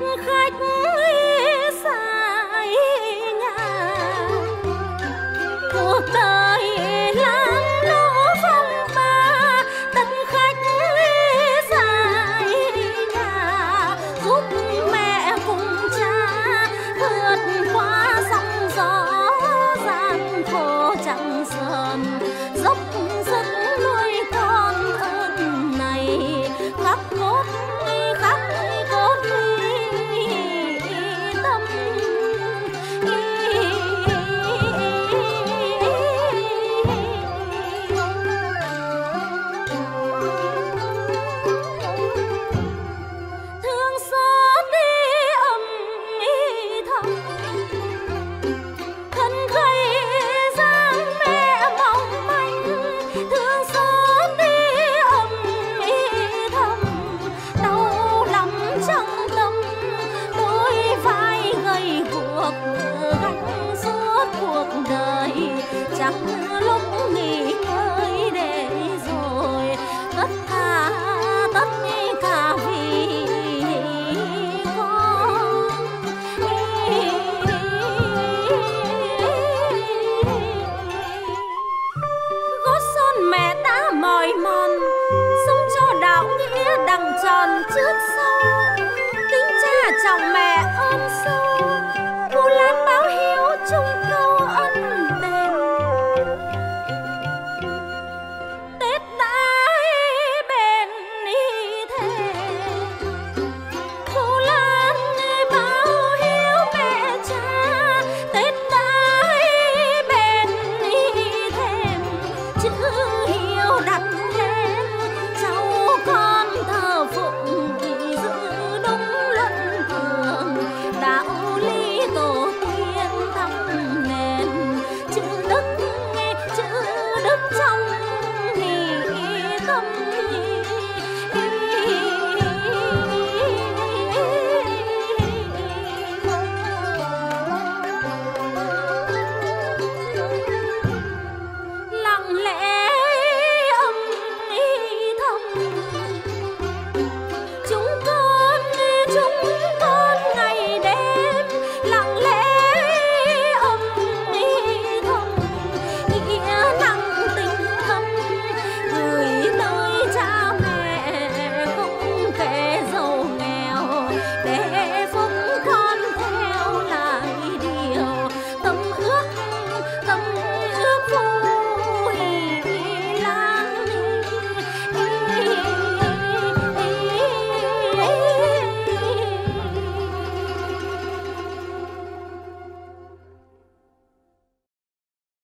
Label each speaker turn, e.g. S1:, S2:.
S1: thật khách giấc lúc nghỉ ngơi.